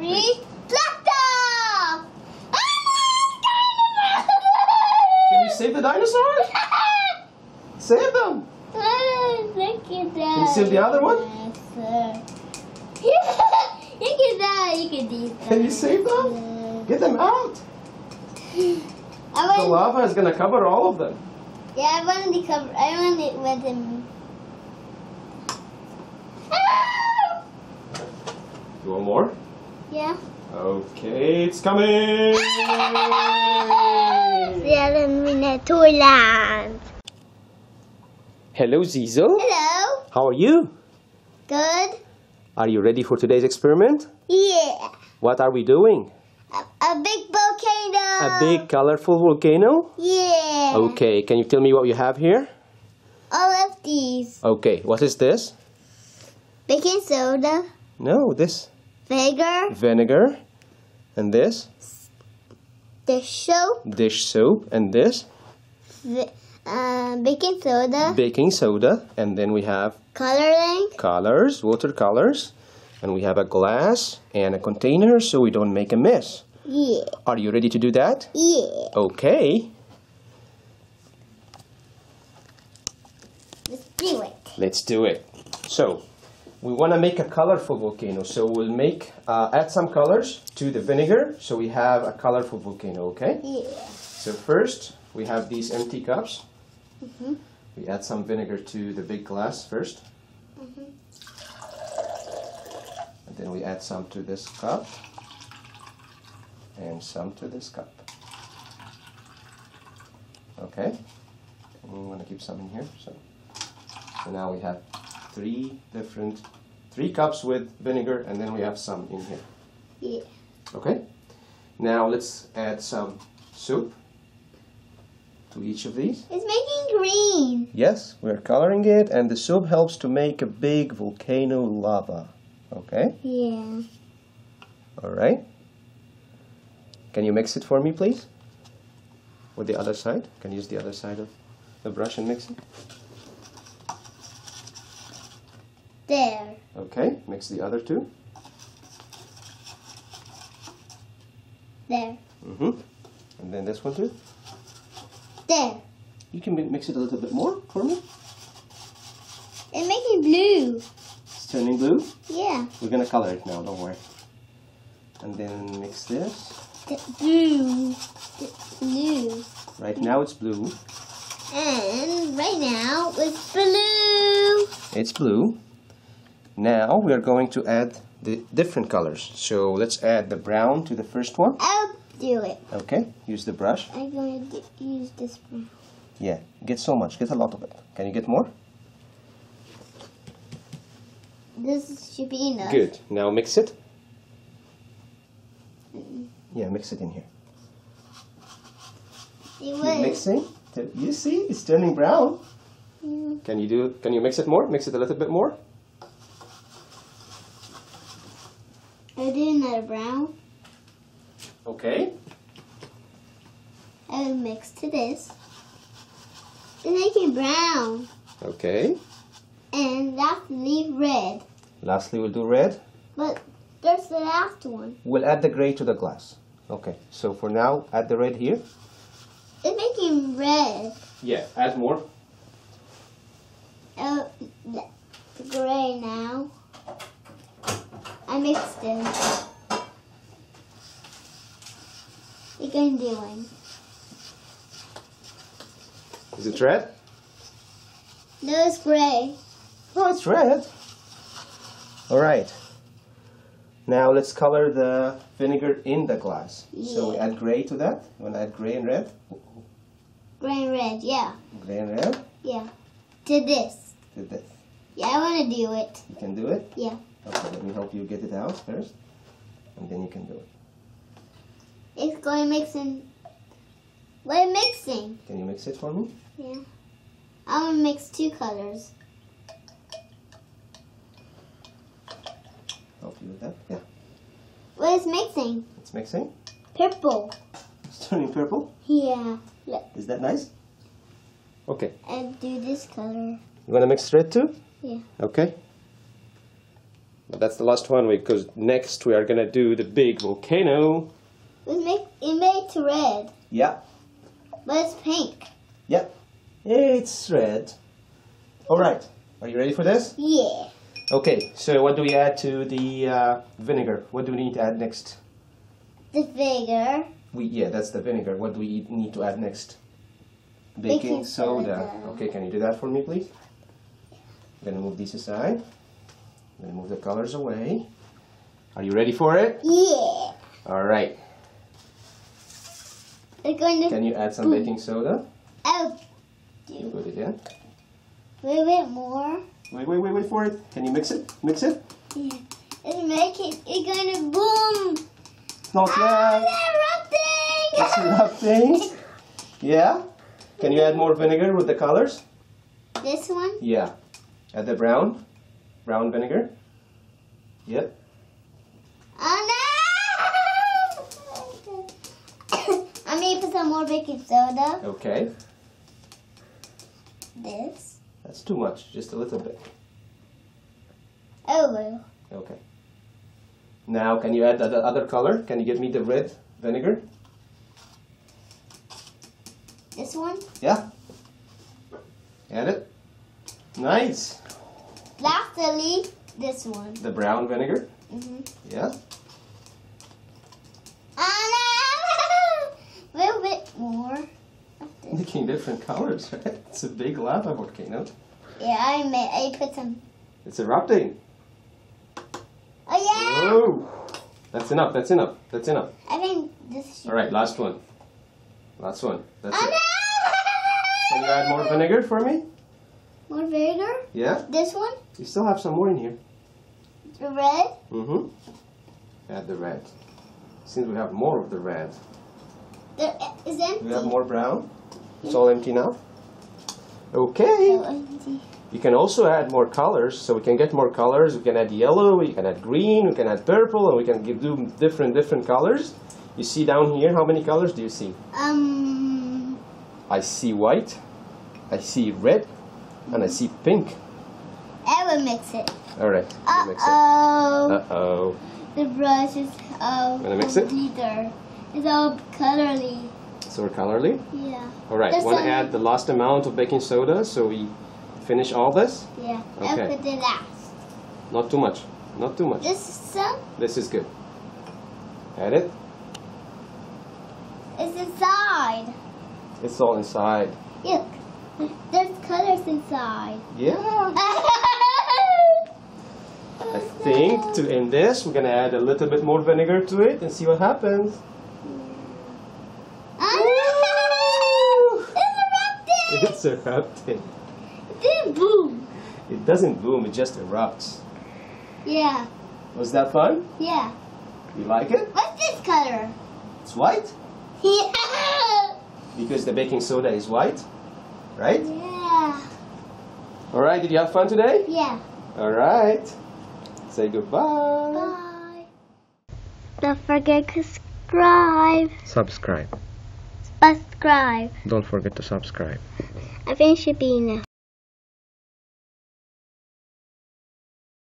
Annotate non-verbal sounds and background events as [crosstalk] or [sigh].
three, blast off! Can you save the dinosaurs? [laughs] Save them! Look at that. Can you save the other one? Yes, sir. [laughs] you can that. You can do that. Can you save them? Get them out! [laughs] I The lava is gonna cover all of them. yeah, I want to cover. I want it with him. You want more? Yeah. Okay, it's coming! [laughs] Seven minute Toyland. Hello, Zizo. Hello. How are you? Good. Are you ready for today's experiment? Yeah. What are we doing? A, a big volcano. A big colorful volcano? Yeah. Okay, can you tell me what you have here? All of these. Okay, what is this? Baking soda. No, this. Vinegar. Vinegar. And this? Dish soap. Dish soap. And this? Uh, baking soda. Baking soda. And then we have Coloring. colors, watercolors. And we have a glass and a container so we don't make a mess. Yeah. Are you ready to do that? Yeah. Okay, Let's do it. let's do it. So, we want to make a colorful volcano. So we'll make, uh, add some colors to the vinegar so we have a colorful volcano, okay? Yeah. So first, we have these empty cups. Mhm. We add some vinegar to the big glass 1st Mhm. And then we add some to this cup. And some to this cup. Okay? And we want to keep some in here. So, so now we have three different, three cups with vinegar, and then we have some in here. Yeah. Okay? Now let's add some soup to each of these. It's making green. Yes, we're coloring it, and the soup helps to make a big volcano lava. Okay? Yeah. All right. Can you mix it for me, please? With the other side? Can you use the other side of the brush and mix it? There. Okay, mix the other two. There. Mm-hmm. And then this one too. There. You can mix it a little bit more for me. It's making blue. It's turning blue. Yeah. We're gonna color it now, don't worry. And then mix this. The blue. The blue. Right now it's blue. And right now it's blue. It's blue. Now we are going to add the different colors. So let's add the brown to the first one. I'll do it. Okay, use the brush. I'm going to use this one. Yeah, get so much, get a lot of it. Can you get more? This should be enough. Good. Now mix it. Yeah, mix it in here. It Keep was. mixing. You see, it's turning brown. Mm, Can you do? Can you mix it more? Mix it a little bit more. I'll do another brown. Okay. I will mix to this. It's making brown. Okay. And lastly, red. Lastly, we'll do red. But there's the last one. We'll add the gray to the glass. Okay. So for now, add the red here. It's making red. Yeah. Add more. Oh, gray now. I mixed it. What are you doing? Is it red? No, it's gray. Oh, it's red. All right. Now let's color the vinegar in the glass. So we add gray to that. You want to add gray and red? Gray and red, yeah. Gray and red. Yeah. To this. To this. Yeah, I want to do it. You can do it? Yeah. Okay, let me help you get it out first. And then you can do it. It's going mixing. We're mixing. Can you mix it for me? Yeah. I'm gonna mix two colors. Help you with that? Yeah. What is mixing? It's mixing. Purple. It's turning purple. Yeah. Look, Is that nice? Okay. and do this color. You want to mix red too? Yeah. Okay. But that's the last one because next we are gonna do the big volcano. It make it makes red, Yeah. but it's pink. Yep. It's red. All right. Are you ready for this? Yeah. Okay. So what do we add to the uh, vinegar? What do we need to add next? The vinegar. We yeah, that's the vinegar. What do we need to add next? Baking, Baking soda. soda. Okay, can you do that for me, please? I'm gonna move these aside. I'm move the colors away. Are you ready for it? Yeah. All right. We're going to. Can you add some baking soda? Oh, You put it in. wait, wait, more. Wait, wait, wait, wait for it. Can you mix it? Mix it. Yeah. It's making. It's going to boom. It's not Ah, yet. It's it's erupting. erupting. Yeah. Can you add more vinegar with the colors? this one. Yeah. Add the brown, brown vinegar. Yep. Oh no! [coughs] I'm gonna put some more baking soda. Okay. This. That's too much. Just a little bit. Oh well. Okay. Now, can you add the the other color? Can you give me the red vinegar? This one. Yeah. Add it. Nice. Lastly, this one. The brown vinegar. Mm-hmm. Yeah. Oh no! little bit more. Making different colors, [laughs] right? It's a big lava volcano. Yeah, I made. I put some. It's erupting. Oh yeah! Oh. That's enough. That's enough. That's enough. I think this. Should... All right, last one. Last one. That's Oh it. no! [laughs] Can you add more vinegar for me? More vinegar. Yeah. This one. You still have some more in here. The red. Mm-hmm. Add the red. Since we have more of the red. The is empty. We have more brown? It's all empty now. Okay. Empty. You can also add more colors, so we can get more colors. We can add yellow, we can add green, we can add purple, and we can give, do different different colors. You see down here, how many colors do you see? Um. I see white, I see red, and I see pink. I will mix it. All right, Uh mix it. oh. Uh oh. The brush is all Wanna mix it? It's all colorly. So we're colorly. Yeah. All right, There's want to add the last amount of baking soda so we finish all this? Yeah. Okay. I'll put the last. Not too much. Not too much. This is some. This is good. Add it. It's inside. It's all inside. Look. There's colors inside. Yeah. [laughs] I think to end this, we're gonna add a little bit more vinegar to it and see what happens. Ah! No! It's erupting. It didn't boom. It doesn't boom, it just erupts. Yeah. Was that fun? Yeah. You like it? What's this color? It's white [laughs] Yeah. because the baking soda is white, right? Yeah. All right, did you have fun today? Yeah. All right. Say goodbye. Bye. Don't forget to subscribe. Subscribe. Subscribe. Don't forget to subscribe. I think it should be now.